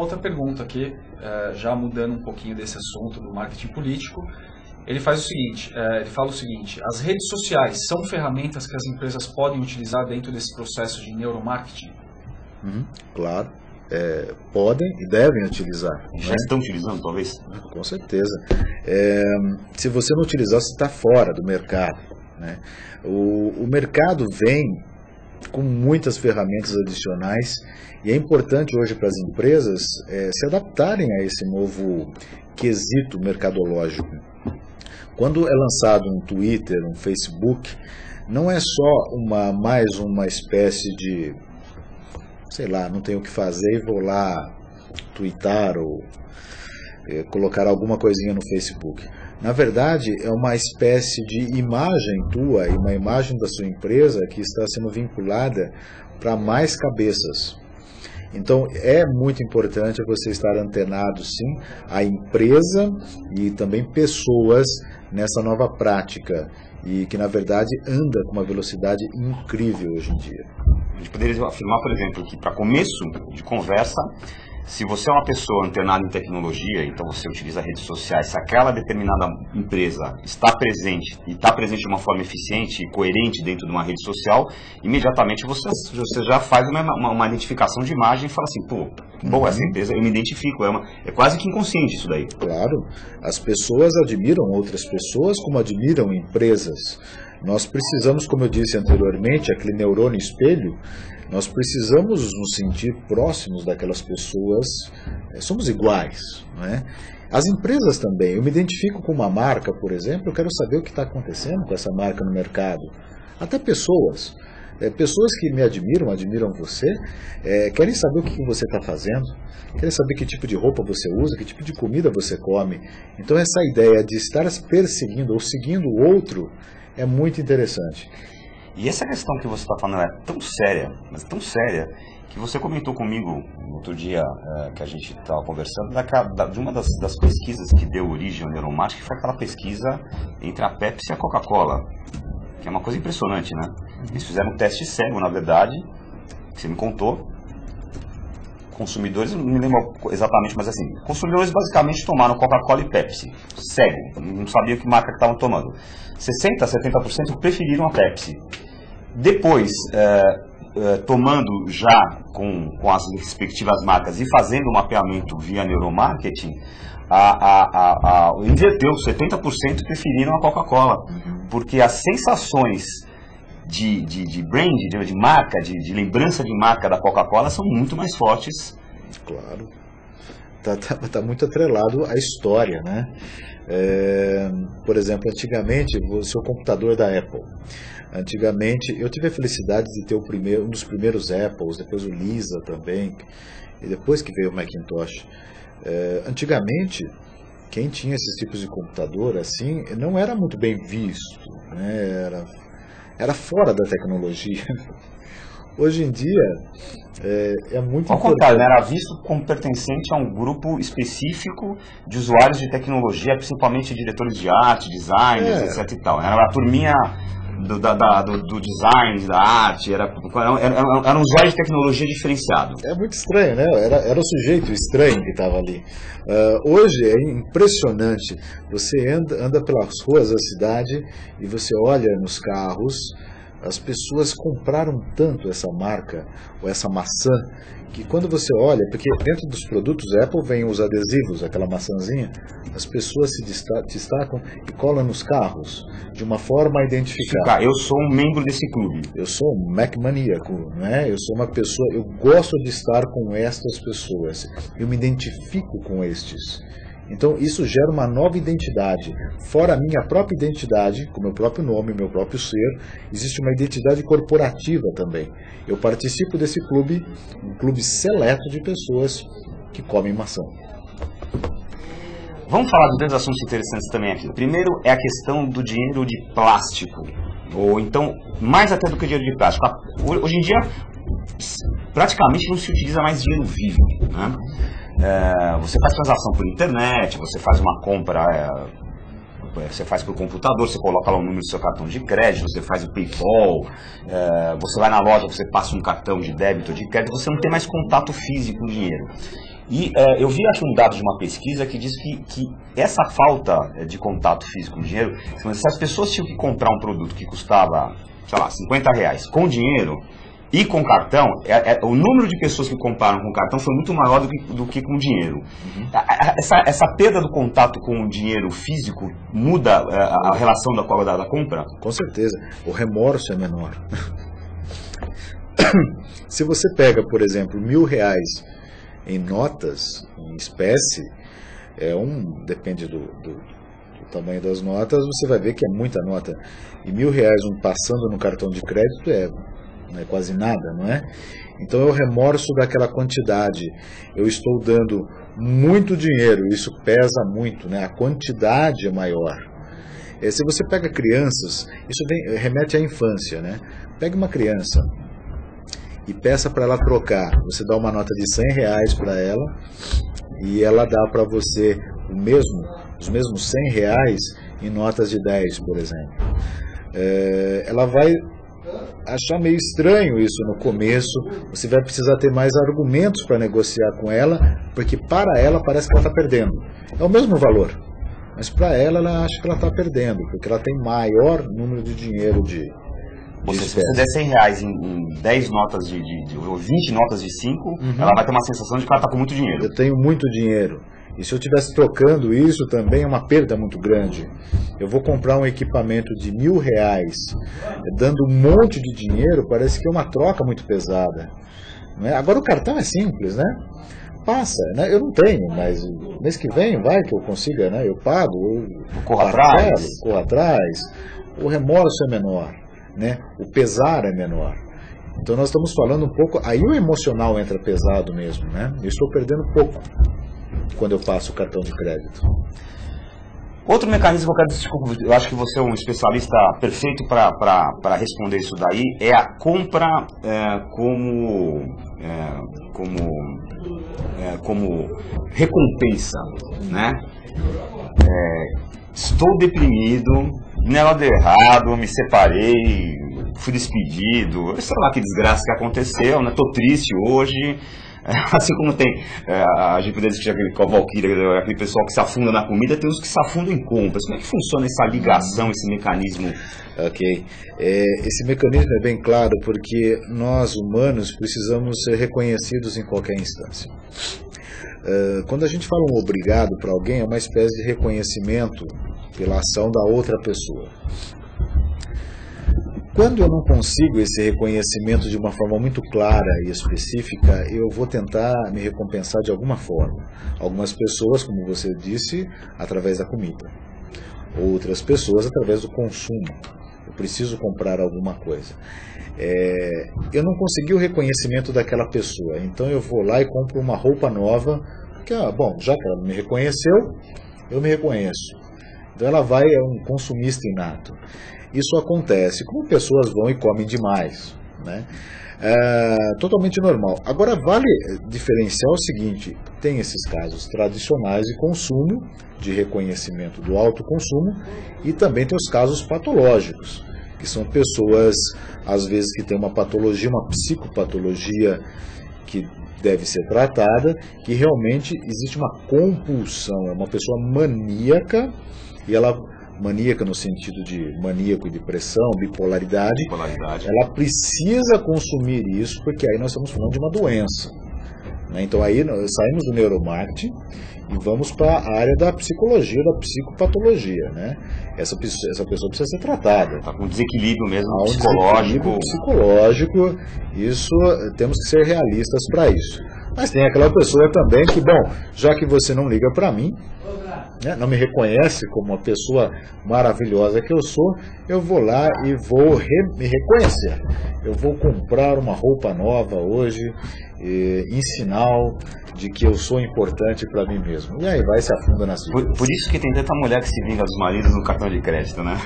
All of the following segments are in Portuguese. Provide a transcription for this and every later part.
outra pergunta aqui, é, já mudando um pouquinho desse assunto do marketing político. Ele faz o seguinte, é, ele fala o seguinte: as redes sociais são ferramentas que as empresas podem utilizar dentro desse processo de neuromarketing? Uhum, claro, é, podem e devem utilizar. Já né? estão utilizando, talvez? Com certeza. É, se você não utilizar, você está fora do mercado. Né? O, o mercado vem com muitas ferramentas adicionais e é importante hoje para as empresas é, se adaptarem a esse novo quesito mercadológico. Quando é lançado um Twitter, um Facebook, não é só uma mais uma espécie de, sei lá, não tenho o que fazer e vou lá twittar ou é, colocar alguma coisinha no Facebook. Na verdade, é uma espécie de imagem tua e uma imagem da sua empresa que está sendo vinculada para mais cabeças. Então é muito importante você estar antenado sim à empresa e também pessoas nessa nova prática e que na verdade anda com uma velocidade incrível hoje em dia. A gente poderia afirmar, por exemplo, que para começo de conversa, se você é uma pessoa antenada em tecnologia, então você utiliza redes sociais, se aquela determinada empresa está presente e está presente de uma forma eficiente e coerente dentro de uma rede social, imediatamente você, você já faz uma, uma, uma identificação de imagem e fala assim, pô, boa, essa empresa, eu me identifico, é, uma, é quase que inconsciente isso daí. Claro, as pessoas admiram outras pessoas como admiram empresas. Nós precisamos, como eu disse anteriormente, aquele neurônio espelho, nós precisamos nos sentir próximos daquelas pessoas, é, somos iguais, não é? As empresas também, eu me identifico com uma marca, por exemplo, eu quero saber o que está acontecendo com essa marca no mercado. Até pessoas, é, pessoas que me admiram, admiram você, é, querem saber o que você está fazendo, querem saber que tipo de roupa você usa, que tipo de comida você come. Então essa ideia de estar perseguindo ou seguindo o outro é muito interessante. E essa questão que você está falando é tão séria, mas tão séria, que você comentou comigo outro dia é, que a gente estava conversando, da, de uma das, das, pesquisas que deu origem ao neuromarketing, que foi aquela pesquisa entre a Pepsi e a Coca-Cola, que é uma coisa impressionante, né? Eles fizeram um teste cego, na verdade, que você me contou. Consumidores, não me lembro exatamente, mas assim, consumidores basicamente tomaram Coca-Cola e Pepsi, cego, não sabiam que marca que estavam tomando. 60%, 70% preferiram a Pepsi. Depois, é, é, tomando já com, com as respectivas marcas e fazendo o mapeamento via neuromarketing, a, a, a, a, inverteu, 70% preferiram a Coca-Cola, porque as sensações de, de, de brand, de, de marca, de, de lembrança de marca da Coca-Cola são muito mais fortes. Claro. Tá, tá, tá muito atrelado à história, né? É, por exemplo, antigamente, o seu computador da Apple. Antigamente, eu tive a felicidade de ter o primeiro, um dos primeiros Apples, depois o Lisa também, e depois que veio o Macintosh. É, antigamente, quem tinha esses tipos de computador assim não era muito bem visto, né? era, era fora da tecnologia. Hoje em dia é, é muito Ao contrário, né? era visto como pertencente a um grupo específico de usuários de tecnologia, principalmente diretores de arte, designers, é. etc. E tal. Era a turminha do, da, da, do, do, design, da arte, era, era, era, era, um usuário de tecnologia diferenciado. É muito estranho, né? Era, era o sujeito estranho que estava ali. Uh, hoje é impressionante. Você anda, anda pelas ruas da cidade e você olha nos carros as pessoas compraram tanto essa marca ou essa maçã que quando você olha, porque dentro dos produtos Apple vem os adesivos, aquela maçãzinha, as pessoas se destacam e colam nos carros de uma forma a identificar. Eu sou um membro desse clube. Eu sou um Mac maníaco, né? Eu sou uma pessoa, eu gosto de estar com estas pessoas. Eu me identifico com estes. Então isso gera uma nova identidade. Fora a minha própria identidade, com meu próprio nome, meu próprio ser, existe uma identidade corporativa também. Eu participo desse clube, um clube seleto de pessoas que comem maçã. Vamos falar de dois assuntos interessantes também aqui. O primeiro é a questão do dinheiro de plástico, ou então mais até do que dinheiro de plástico. Hoje em dia praticamente não se utiliza mais dinheiro vivo. Né? É, você faz transação por internet, você faz uma compra, é, você faz por computador, você coloca lá o número do seu cartão de crédito, você faz o PayPal, é, você vai na loja, você passa um cartão de débito ou de crédito, você não tem mais contato físico com o dinheiro. E é, eu vi aqui um dado de uma pesquisa que diz que, que essa falta é, de contato físico com dinheiro, se as pessoas tinham que comprar um produto que custava, sei lá, 50 reais com dinheiro e com cartão, é, é, o número de pessoas que compraram com cartão foi muito maior do que, do que com dinheiro. Uhum. Essa, essa perda do contato com o dinheiro físico muda a, é, a relação da, da, da compra? Com certeza. O remorso é menor. Se você pega, por exemplo, mil reais em notas, em espécie, é um, depende do, do, do, tamanho das notas, você vai ver que é muita nota. E mil reais um passando no cartão de crédito é, não é quase nada, não é? Então é o remorso daquela quantidade. Eu estou dando muito dinheiro, isso pesa muito, né? A quantidade é maior. É, se você pega crianças, isso vem, remete à infância, né? Pega uma criança, e peça para ela trocar. Você dá uma nota de 100 reais para ela e ela dá para você o mesmo, os mesmos 100 reais em notas de 10, por exemplo. É, ela vai achar meio estranho isso no começo. Você vai precisar ter mais argumentos para negociar com ela, porque para ela parece que ela está perdendo. É o mesmo valor, mas para ela ela acha que ela está perdendo, porque ela tem maior número de dinheiro de, ou seja, se você der 100 reais em, em 10 notas de, de, de, ou 20 notas de 5, uhum. ela vai ter uma sensação de que ela está com muito dinheiro. Eu tenho muito dinheiro. E se eu estivesse trocando isso também é uma perda muito grande. Eu vou comprar um equipamento de mil reais, dando um monte de dinheiro, parece que é uma troca muito pesada. É? Agora o cartão é simples, né? Passa, né? Eu não tenho, mas mês que vem vai que eu consiga, né? Eu pago, eu corro atrás. Corro atrás. O remorso é menor né? O pesar é menor. Então nós estamos falando um pouco, aí o emocional entra pesado mesmo, né? Eu estou perdendo pouco quando eu passo o cartão de crédito. Outro mecanismo que eu quero eu acho que você é um especialista perfeito para responder isso daí, é a compra é, como, é, como, é, como recompensa, né? É, estou deprimido, nela deu errado, me separei, fui despedido, sei lá que desgraça que aconteceu, né? Triste hoje. Assim como tem é, a gente poderia discutir aquele Valkyria, aquele pessoal que se afunda na comida, tem os que se afundam em compras. Como é que funciona essa ligação, esse mecanismo? Ok. É, esse mecanismo é bem claro porque nós, humanos, precisamos ser reconhecidos em qualquer instância. Uh, quando a gente fala um obrigado para alguém, é uma espécie de reconhecimento pela ação da outra pessoa. Quando eu não consigo esse reconhecimento de uma forma muito clara e específica, eu vou tentar me recompensar de alguma forma. Algumas pessoas, como você disse, através da comida. Outras pessoas através do consumo. Eu preciso comprar alguma coisa. É, eu não consegui o reconhecimento daquela pessoa, então eu vou lá e compro uma roupa nova, que, ah, bom, já que ela me reconheceu, eu me reconheço. Então ela vai, é um consumista inato. Isso acontece como pessoas vão e comem demais. Né? É totalmente normal. Agora, vale diferenciar o seguinte: tem esses casos tradicionais de consumo, de reconhecimento do alto consumo, e também tem os casos patológicos, que são pessoas, às vezes, que têm uma patologia, uma psicopatologia que deve ser tratada, que realmente existe uma compulsão, é uma pessoa maníaca e ela maníaca no sentido de maníaco e depressão, bipolaridade, bipolaridade, ela precisa consumir isso porque aí nós estamos falando de uma doença. Né? Então aí saímos do neuromarketing e vamos para a área da psicologia, da psicopatologia. Né? Essa, essa pessoa precisa ser tratada. Está com desequilíbrio mesmo Há um psicológico. Psicológico, isso temos que ser realistas para isso. Mas tem aquela pessoa também que, bom, já que você não liga para mim, né, não me reconhece como uma pessoa maravilhosa que eu sou, eu vou lá e vou re me reconhecer. Eu vou comprar uma roupa nova hoje, em sinal de que eu sou importante para mim mesmo. E aí vai se afunda na por, por, isso que tem tanta mulher que se vinga dos maridos no cartão de crédito, né?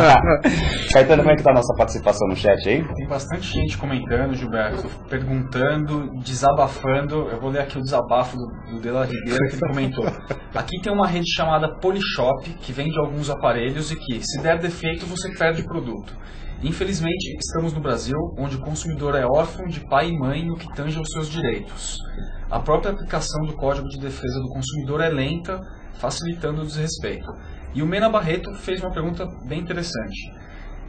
Caetano, como é que tá a nossa participação no chat aí? Tem bastante gente comentando, Gilberto, perguntando, desabafando. Eu vou ler aqui o desabafo do, do Dela Ribeiro que ele comentou. Aqui tem uma rede chamada Polishop, que vende alguns aparelhos e que, se der defeito, você perde o produto. Infelizmente, estamos no Brasil, onde o consumidor é órfão de pai e mãe no que tange aos seus direitos. A própria aplicação do Código de Defesa do Consumidor é lenta, facilitando o desrespeito. E o Mena Barreto fez uma pergunta bem interessante.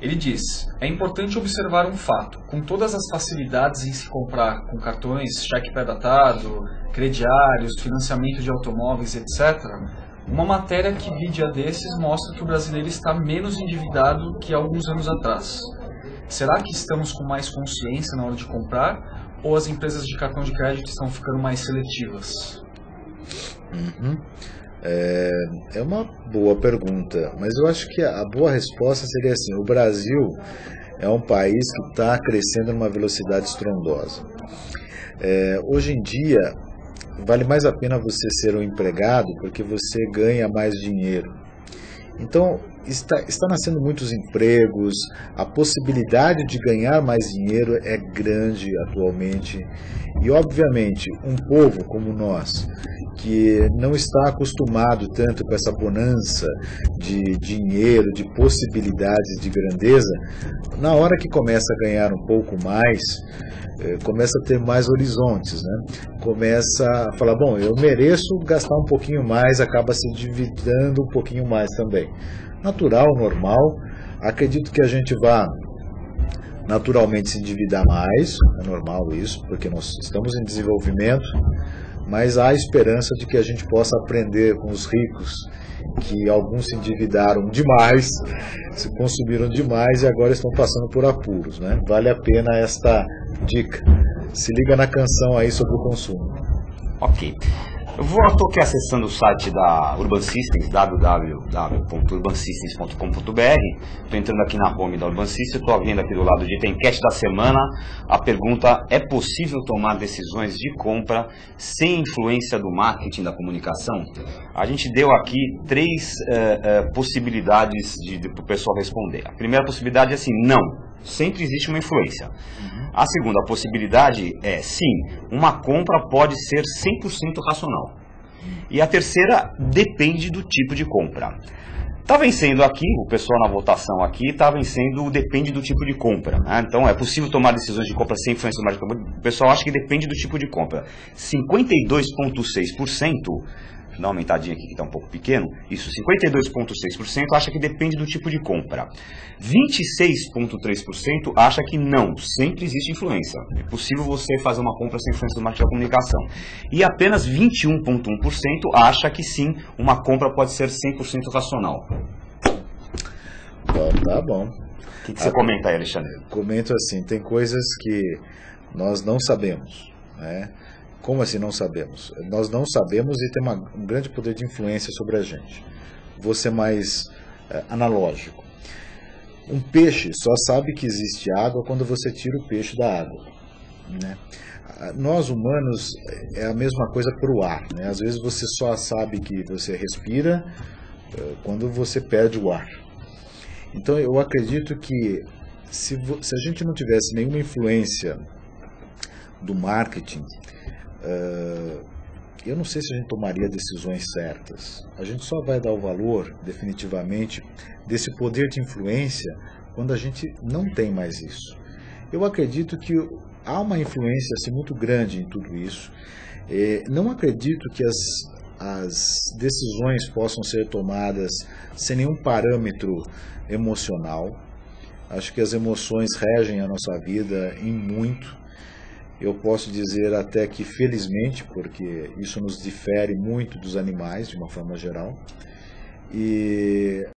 Ele diz: é importante observar um fato. Com todas as facilidades em se comprar com cartões, cheque pré-datado, crediários, financiamento de automóveis, etc., uma matéria que vi dia desses mostra que o brasileiro está menos endividado que alguns anos atrás. Será que estamos com mais consciência na hora de comprar ou as empresas de cartão de crédito estão ficando mais seletivas? Uhum. É, é uma boa pergunta, mas eu acho que a boa resposta seria assim: o Brasil é um país que está crescendo numa velocidade estrondosa. É, hoje em dia, vale mais a pena você ser um empregado porque você ganha mais dinheiro. Então, está, está nascendo muitos empregos, a possibilidade de ganhar mais dinheiro é grande atualmente. E, obviamente, um povo como nós, que não está acostumado tanto com essa bonança de dinheiro, de possibilidades de grandeza, na hora que começa a ganhar um pouco mais, eh, começa a ter mais horizontes, né? Começa a falar, bom, eu mereço gastar um pouquinho mais, acaba se dividindo um pouquinho mais também. Natural, normal. Acredito que a gente vá naturalmente se endividar mais, é normal isso, porque nós estamos em desenvolvimento, mas há esperança de que a gente possa aprender com os ricos, que alguns se endividaram demais, se consumiram demais e agora estão passando por apuros. Né? Vale a pena esta dica. Se liga na canção aí sobre o consumo. Ok. Estou aqui acessando o site da Urban Systems, www.urbansystems.com.br. Estou entrando aqui na home da Urban Systems, estou vendo aqui do lado de enquete da semana. A pergunta é possível tomar decisões de compra sem influência do marketing da comunicação? A gente deu aqui três uh, uh, possibilidades para o pessoal responder. A primeira possibilidade é assim, não sempre existe uma influência. Uhum. A segunda possibilidade é, sim, uma compra pode ser 100% racional. E a terceira depende do tipo de compra. Está vencendo aqui, o pessoal na votação aqui está vencendo, depende do tipo de compra. Né? Então é possível tomar decisões de compra sem influência do marketing. O pessoal acha que depende do tipo de compra. 52,6% dar uma aumentadinha aqui que está um pouco pequeno, isso 52,6% acha que depende do tipo de compra. 26,3% acha que não, sempre existe influência. É possível você fazer uma compra sem influência do marketing da comunicação. E apenas 21,1% acha que sim, uma compra pode ser 100% racional. Bom, tá bom. O que, que você ah, comenta aí, Alexandre? Comento assim, tem coisas que nós não sabemos, né? Como assim não sabemos? Nós não sabemos e tem uma, um grande poder de influência sobre a gente. Vou ser mais é, analógico. Um peixe só sabe que existe água quando você tira o peixe da água. Né? Nós humanos é a mesma coisa para o ar. Né? Às vezes você só sabe que você respira é, quando você perde o ar. Então eu acredito que se, se a gente não tivesse nenhuma influência do marketing, Uh, eu não sei se a gente tomaria decisões certas. A gente só vai dar o valor, definitivamente, desse poder de influência quando a gente não tem mais isso. Eu acredito que há uma influência assim, muito grande em tudo isso. É, não acredito que as, as decisões possam ser tomadas sem nenhum parâmetro emocional. Acho que as emoções regem a nossa vida em muito. Eu posso dizer até que felizmente, porque isso nos difere muito dos animais de uma forma geral. E